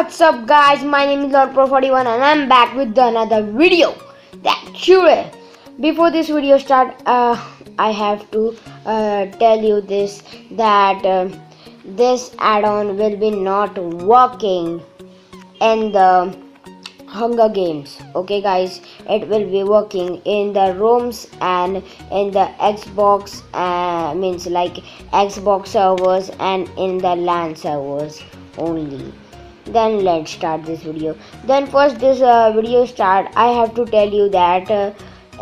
What's up guys, my name is Lord Pro 41 and I'm back with another video. That sure. Before this video start, uh, I have to uh, tell you this that uh, this add-on will be not working in the Hunger Games. Okay guys, it will be working in the realms and in the Xbox uh, means like Xbox servers and in the LAN servers only then let's start this video. Then first this uh, video start i have to tell you that uh,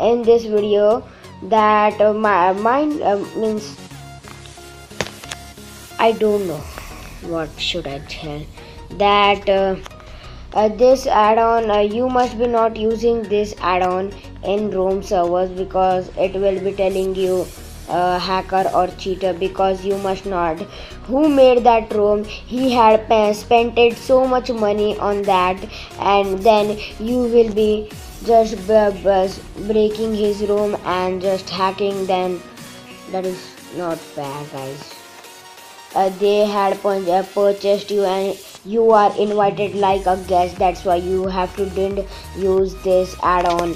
in this video that uh, my mine uh, means i don't know what should i tell. That uh, uh, this add-on you must be not using this add-on in realm servers because it will be telling you uh, hacker or cheater because you must not. Who made that realm? He had spent it so much money on that and then you will be just breaking his realm and just hacking them. That is not fair guys. Uh, they had uh, purchased you and you are invited like a guest. That's why you have to didn't use this add-on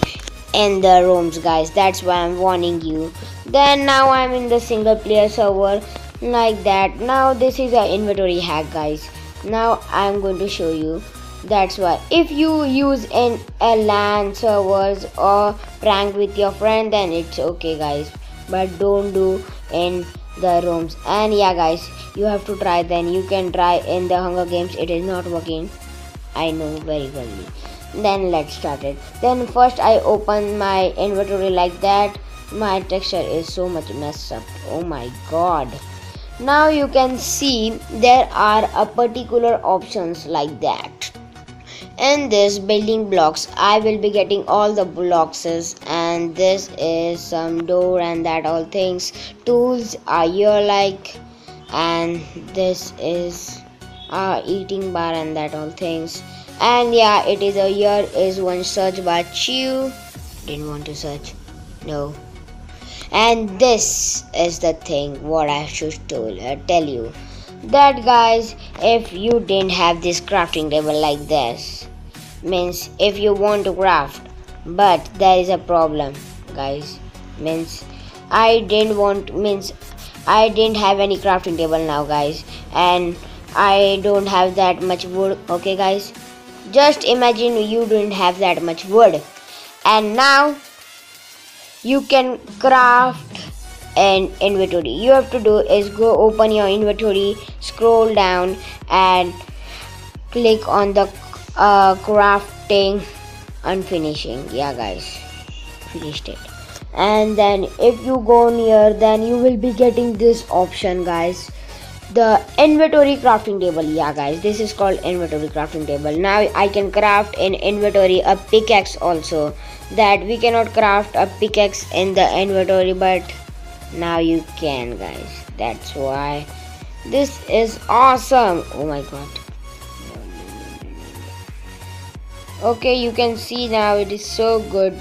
in the realms guys. That's why i'm warning you then now i'm in the single player server like that. Now this is an inventory hack guys. Now i'm going to show you. That's why. If you use in a LAN servers or prank with your friend then it's okay guys. But don't do in the realms. And yeah guys you have to try then. You can try in the hunger games. It is not working. I know very well. Then let's start it. Then first i open my inventory like that my texture is so much messed up. Oh my god. Now you can see there are a particular options like that. In this building blocks i will be getting all the blocks and this is some door and that all things. Tools are here like and this is our eating bar and that all things. And yeah it is a here is one search bar. Chew. Didn't want to search. No and this is the thing what i should tell, uh, tell you. That guys if you didn't have this crafting table like this means if you want to craft but there is a problem guys means i didn't want means i didn't have any crafting table now guys and i don't have that much wood okay guys? Just imagine you don't have that much wood. And now you can craft an inventory. You have to do is go open your inventory scroll down and click on the uh, crafting and finishing. Yeah guys. Finished it. And then if you go near then you will be getting this option guys the inventory crafting table. Yeah guys this is called inventory crafting table. Now i can craft in inventory a pickaxe also that we cannot craft a pickaxe in the inventory but now you can guys. That's why this is awesome. Oh my god. Okay you can see now it is so good.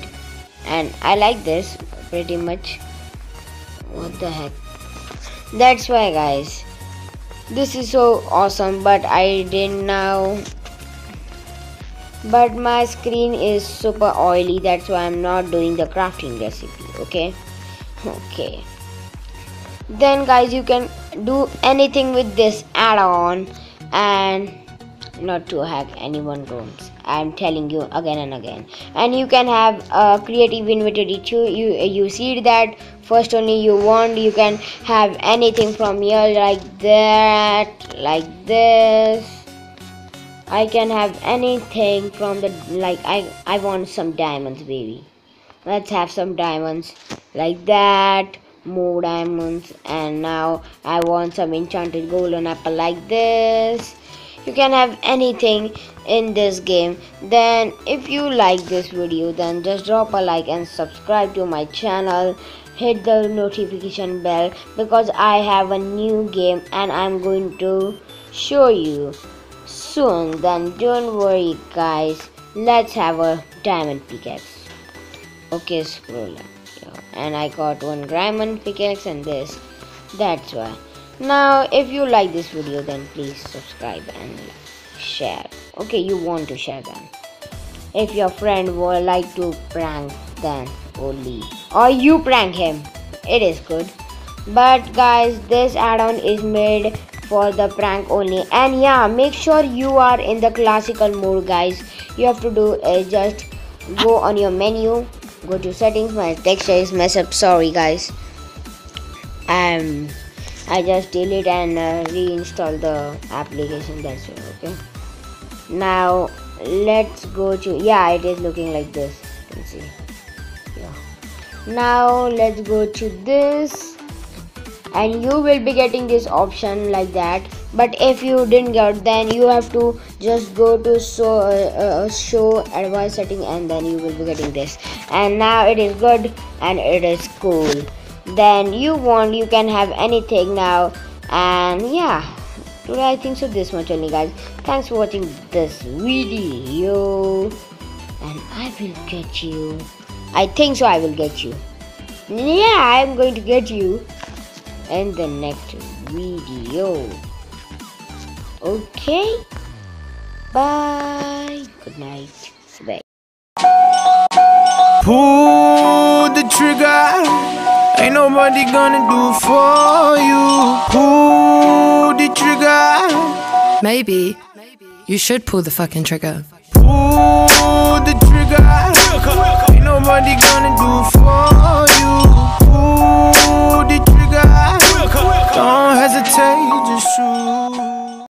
And i like this pretty much. What the heck? That's why guys this is so awesome but I didn't know. But my screen is super oily that's why I'm not doing the crafting recipe okay? Okay. Then guys you can do anything with this add-on and not to hack anyone realms i'm telling you again and again. And you can have a creative inventory too. You you see that. First only you want you can have anything from here like that like this. I can have anything from the like I I want some diamonds baby. Let's have some diamonds like that more diamonds. And now I want some enchanted golden apple like this you can have anything in this game. Then if you like this video then just drop a like and subscribe to my channel. Hit the notification bell because I have a new game and I'm going to show you soon. Then don't worry guys. Let's have a diamond pickaxe. Okay scroll and I got one diamond pickaxe and this. That's why now if you like this video then please subscribe and share. Okay you want to share them if your friend would like to prank then only. Or you prank him. It is good. But guys this add-on is made for the prank only. And yeah make sure you are in the classical mode guys. You have to do is just go on your menu go to settings. My texture is messed up. Sorry guys. Um i just delete and uh, reinstall the application that's it okay? Now let's go to yeah it is looking like this you can see. Yeah. Now let's go to this and you will be getting this option like that. But if you didn't get then you have to just go to show, uh, uh, show advanced setting and then you will be getting this. And now it is good and it is cool then you want you can have anything now. And yeah today i think so this much only guys. Thanks for watching this video. And i will get you. I think so i will get you. Yeah i'm going to get you in the next video. Okay? Bye. Good night. Bye. Pull the trigger. Ain't nobody gonna do for you. Pull the trigger. Maybe you should pull the fucking trigger. Pull the trigger. Ain't nobody gonna do for you. Pull the trigger. Don't hesitate, just shoot.